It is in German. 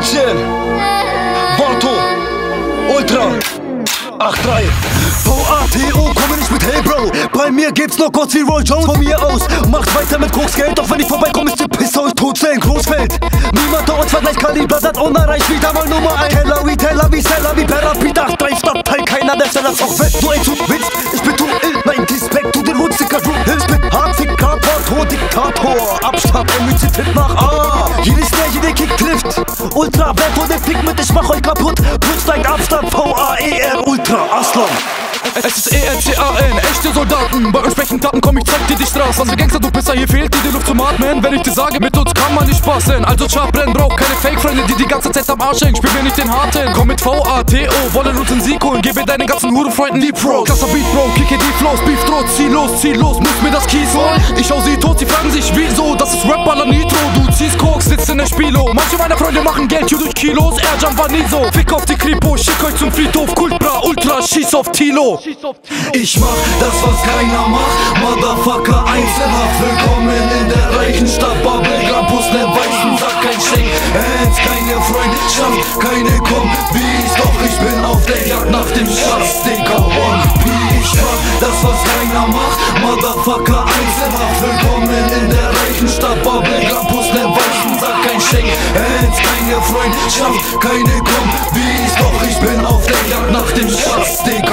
München, Borto, Ultra, 8-3. VATO, komme nicht mit Hey Bro. Bei mir gibt's nur Gott wie Roy Jones von mir aus. Macht weiter mit Koksgeld, doch wenn ich vorbeikomme, ist die Pisse euch totstellen. Großfeld. Niemand der uns vergleicht Kaliber, sagt unerreicht wieder mal Nummer 1. Teller wie Teller wie Seller wie Therapie, 8-3 Stadtteil, keiner der Steller. Auch wenn du ein Zug willst, ich bin du ill. Nein, Respekt, du den Hutzicker, du hilfst mit Hartfikator, Diktator. Abstand, Emizität nach A. Snare, jede Kick trifft. Ultra, wer von den Fick mit, ich mach euch kaputt. Plus steigt Abstand, V-A-E-R, Ultra, Aslan. Es ist ERCAN, echte Soldaten. Bei euch sprechen Taten, komm, ich zeig dir die Straße. Also Gangster, du Pisser, hier fehlt dir die Luft zum Atmen. Wenn ich dir sage, mit uns kann man nicht spaßen. Also Chabren braucht keine Fake-Freunde, die die ganze Zeit am Arsch hängen. Spiel mir nicht den Harten. Komm mit VATO, wollen uns einen Sieg holen. Gebe deinen ganzen Hurenfreunden die Pro. Klasser Beat, Bro, kicke die Flows, Beef droht, zieh los, zieh los, muss mir das Kies holen. Ich schau sie tot, sie fragen sich wieso. Das ist Rap Ziehst Koks, sitzt in der Spielo. Manche meiner Freunde machen Geld hier durch Kilos. Airjump war nie so. Fick auf die Kripo, schick euch zum Friedhof. Kultbra, Ultra, schieß auf Tilo. Ich mach das, was keiner macht. Motherfucker, Einzelhaft. Willkommen in der reichen Stadt. Bubblegum, Bus, ne weißen Sack, kein Shake. Hands, keine Freundschaft, keine Kombis. Doch ich bin auf der Jagd nach dem Schatz, Digga. One Piece. Ich mach das, was keiner macht. Motherfucker, Einzelhaft. Willkommen in der reichen Stadt. Bubblegum, Bus, ne Hands, keine Freundschaft, keine Kombis. Doch ich bin auf der Jagd nach dem Schatz, Digga.